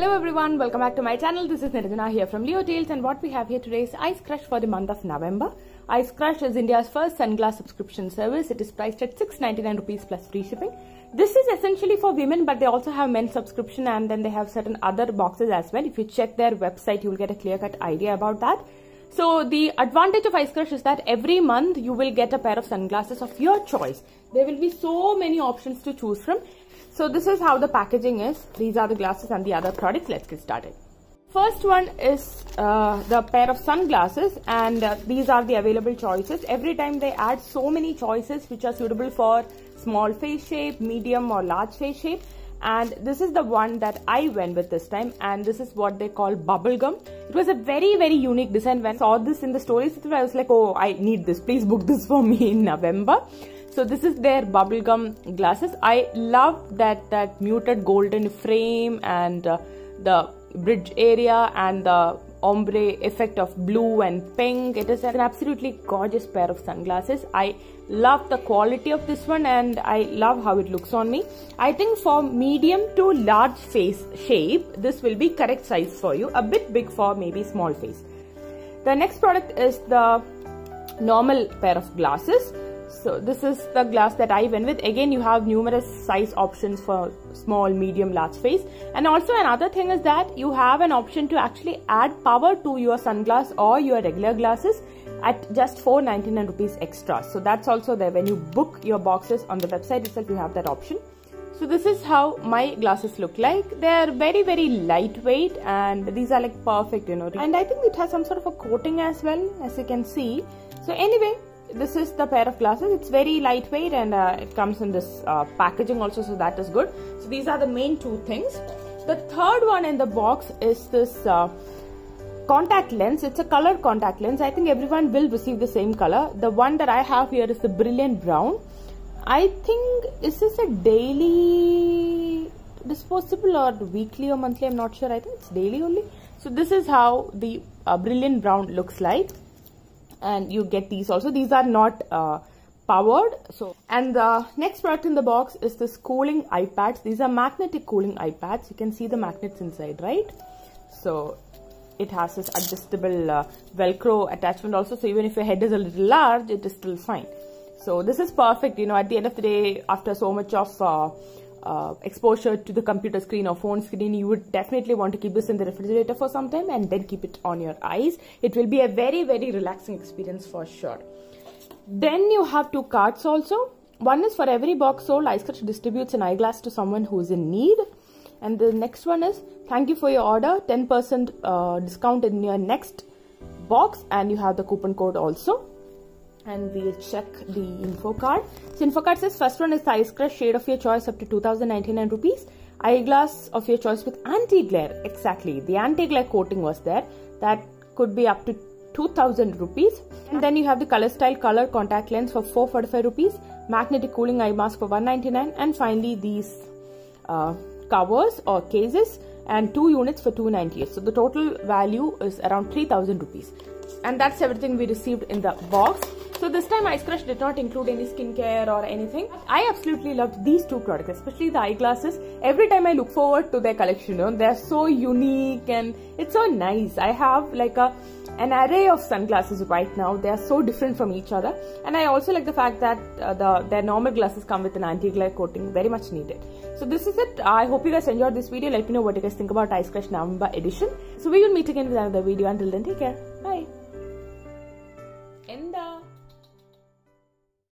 Hello everyone, welcome back to my channel. This is Niranjana here from Leotales and what we have here today is Eyescrush for the month of November. Eyescrush is India's first sunglass subscription service. It is priced at 6.99 rupees plus free shipping. This is essentially for women but they also have men's subscription and then they have certain other boxes as well. If you check their website, you will get a clear cut idea about that. So the advantage of Eyescrush is that every month you will get a pair of sunglasses of your choice. There will be so many options to choose from. So this is how the packaging is. These are the glasses and the other products. Let's get started. First one is uh, the pair of sunglasses and uh, these are the available choices. Every time they add so many choices which are suitable for small face shape, medium or large face shape and this is the one that I went with this time and this is what they call bubblegum. It was a very very unique design when I saw this in the stories I was like oh I need this please book this for me in November. So this is their bubblegum glasses. I love that that muted golden frame and uh, the bridge area and the ombre effect of blue and pink. It is an absolutely gorgeous pair of sunglasses. I love the quality of this one and I love how it looks on me. I think for medium to large face shape, this will be correct size for you. A bit big for maybe small face. The next product is the normal pair of glasses so this is the glass that I went with. Again you have numerous size options for small medium large face. And also another thing is that you have an option to actually add power to your sunglass or your regular glasses at just 499 rupees extra. So that's also there. When you book your boxes on the website itself you have that option. So this is how my glasses look like. They are very very lightweight and these are like perfect you know. And i think it has some sort of a coating as well as you can see. So anyway this is the pair of glasses. It's very lightweight and uh, it comes in this uh, packaging also so that is good. So these are the main two things. The third one in the box is this uh, contact lens. It's a colored contact lens. I think everyone will receive the same color. The one that i have here is the brilliant brown. I think is this a daily disposable or weekly or monthly? I'm not sure. I think it's daily only. So this is how the uh, brilliant brown looks like and you get these also. These are not uh, powered. So and the next product in the box is this cooling eye pads. These are magnetic cooling eye pads. You can see the magnets inside right? So it has this adjustable uh, velcro attachment also. So even if your head is a little large it is still fine. So this is perfect. You know at the end of the day after so much of uh, uh, exposure to the computer screen or phone screen you would definitely want to keep this in the refrigerator for some time and then keep it on your eyes. It will be a very very relaxing experience for sure. Then you have two cards also. One is for every box sold Eyescrush distributes an eyeglass to someone who is in need. And the next one is thank you for your order 10% uh, discount in your next box and you have the coupon code also and we'll check the info card. So info card says first one is the Eyescrush shade of your choice up to 2099 rupees. Eyeglass of your choice with anti-glare. Exactly. The anti-glare coating was there. That could be up to 2000 rupees. And then you have the color style color contact lens for 445 rupees. Magnetic cooling eye mask for 199 and finally these uh, covers or cases and two units for 298 so the total value is around 3000 rupees and that's everything we received in the box so this time Eyescrush did not include any skincare or anything. I absolutely loved these two products, especially the eyeglasses. Every time I look forward to their collection, you know, they're so unique and it's so nice. I have like a an array of sunglasses right now. They are so different from each other. And I also like the fact that uh, the their normal glasses come with an anti-glare coating, very much needed. So this is it. I hope you guys enjoyed this video. Let me know what you guys think about Eyescrush November edition. So we will meet again with another video. Until then, take care. Bye.